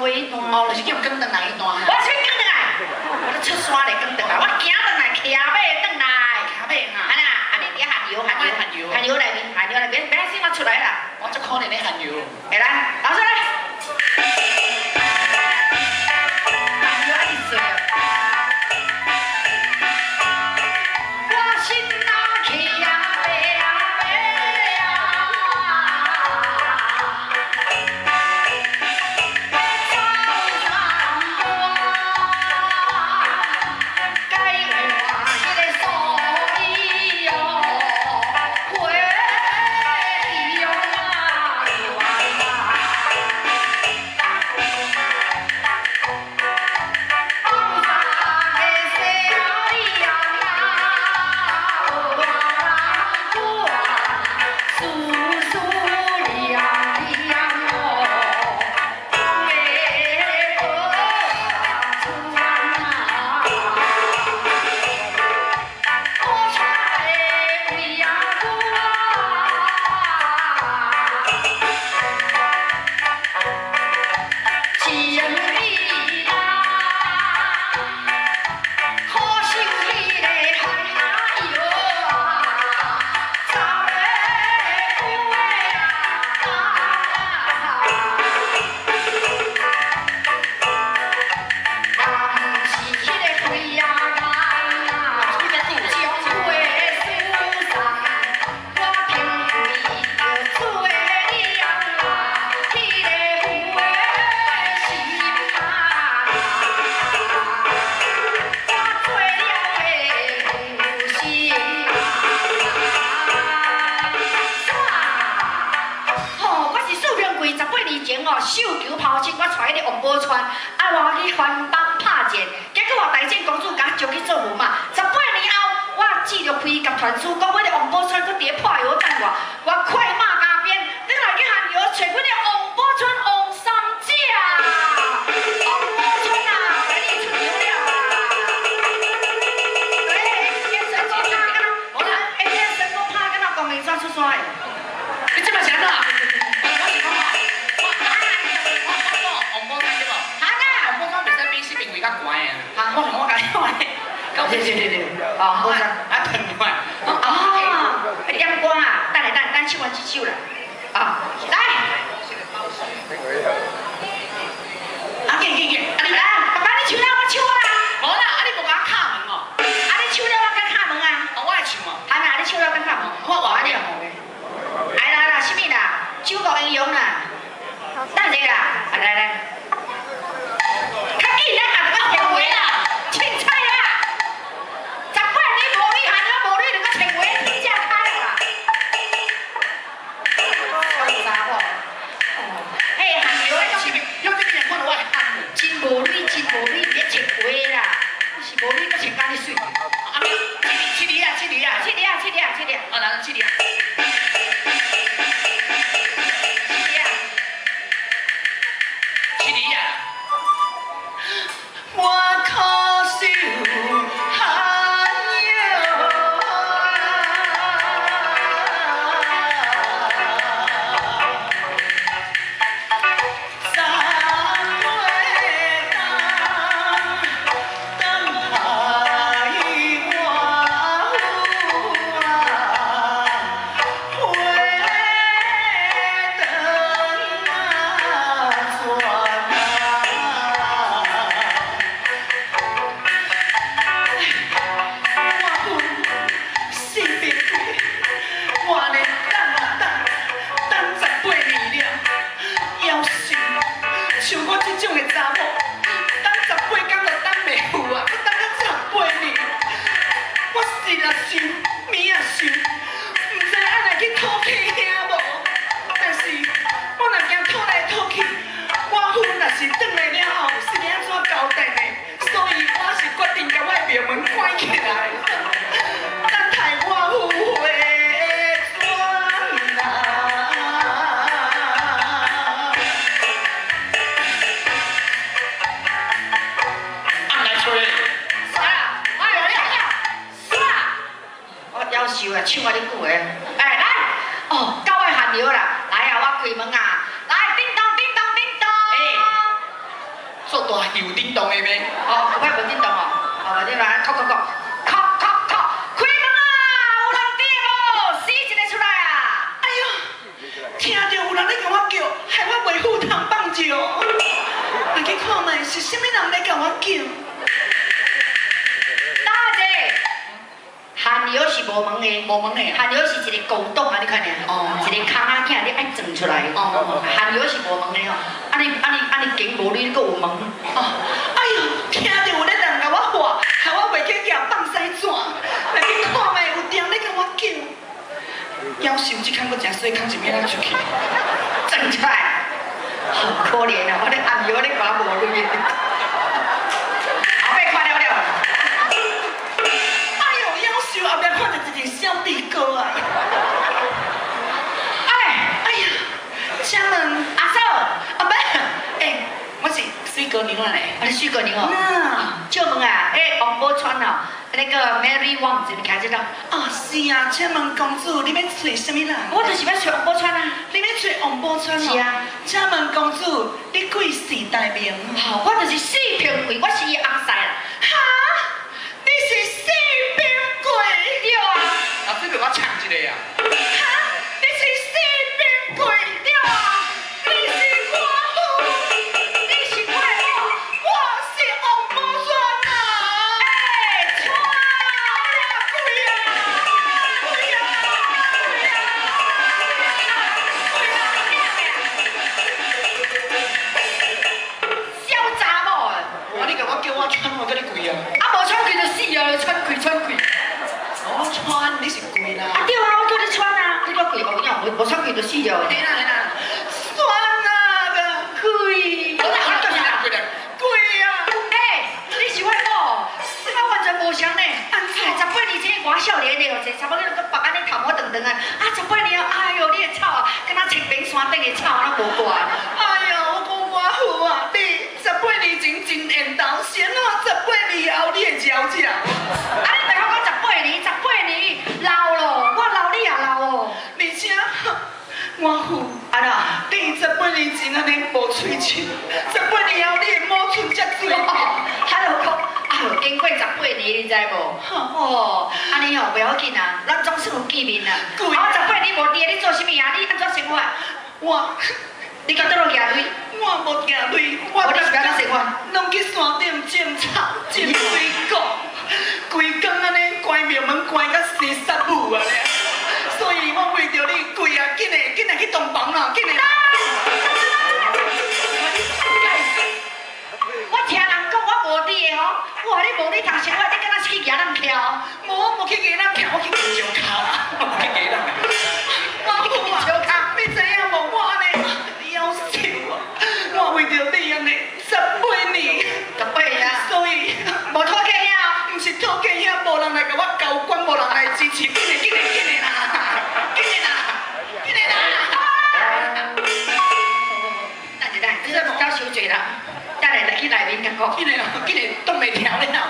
哦，就是叫跟转来一段。我先讲转来，我出山来跟转来，我行转来，骑马转来，骑马哈。啊啦，啊你伫喊油，喊油，喊油，喊油来面，喊油来面，别先我出来啦。我足可怜的喊油。来啦，老师绣球抛青，我揣迄个王宝钏，啊，我去番邦拍战，结果我大战公主甲招去做母嘛。十八年后，我记着开集团书，讲我个王宝钏搁伫破窑等我，我快马加鞭，你来去汉药找我个王宝钏王三姐。王宝钏啊，给对对对啊，好啊，啊，疼快，哦，阳光啊，等下等，等唱完这首啦，啊，来，啊，给给给，啊你来，爸爸你唱啦，我唱啊，无啦，啊你无甲我敲门哦，啊你唱了我敢敲门啊，啊我会唱哦，啊那你唱了敢敲门，我话你啊，来来来，什么啦？酒国英雄啦，等下啦，啊来来。唱我哩句诶，哎来，哦，到位喊了啦，来啊，我开门啊，来，叮当叮当叮当，哎，做大油叮当的咩？哦，不歹无叮当哦，哦，无叮当，敲敲敲，敲敲敲，开门啊！有人伫无？死一个出来啊！哎呦，听到有人咧甲我叫，害我袂赴通放石。来去看卖是啥物人在甲我叫？大姐，寒流是无门的，无门的寒流是一个古董啊，你看呢？哦一个空仔囝，你爱钻出来。哦寒流是无门的哦，啊你啊你啊你经无你，佫有门。哦，哎呦，听着有咧人甲我喊，害我袂记行放西转，来去看卖有店咧甲我叫。夭寿即空佫真细空是免咱出去。钻出来，好可怜啊！我咧暗游咧刮无泪。后尾看了了，哎呦，夭寿后壁看到一个小弟哥啊！哎，哎呀，请问阿嫂，阿伯，诶，我是水哥娘啊嘞。我是徐哥你哦。那借问啊，哎，王宝钏哦，那个 Mary Wang 你看知道？啊是啊，请问公主，你要找什么人？我就是要找王宝钏啊。你要找王宝钏哦？是啊。请问公主，你贵姓大名？好，我就是四平贵，我是伊阿婿啦。哈，贵啦。啊对啊，我叫你穿啊，你叫贵哦，样，无无穿贵就死了。对啦对啦，穿啊个。贵，好啦好啦，叫啥？贵啦，贵啊！哎，你是我某，你妈完全无想呢。哎，十八年前我少年的哦，一查某囡仔搁白安尼头毛长长啊，啊十八啊啦，你十八年前安尼无喙舌，十八年后你的母唇才水哦，平。还有讲，啊，经过十八年，你知无？哦，安尼哦，不要紧啊，咱总算有见面啦。对啊，十八年无伫，你做啥物啊？你安怎生活？我你到倒落行位？我无行累，我我你是安怎生活？拢去山顶种草、种水果，规工安尼关庙门关甲生杀母啊着你贵啊，紧诶紧诶去洞房啦，紧诶。我听人讲我无你的吼，我话你无你读生活，你敢若去举人跳？无我无去给咱徛，我去石骹啦，我去给咱。我去好石骹啊，你知影无？我安尼夭寿啊，我为着你安尼十八年，十八年啊，所以无拖欠了。毋是讨家遐无人来甲我交管，无人来支持，紧等一等，你这目交收罪啦，等下来去内面甲讲。紧诶啦，紧诶冻袂条了啦。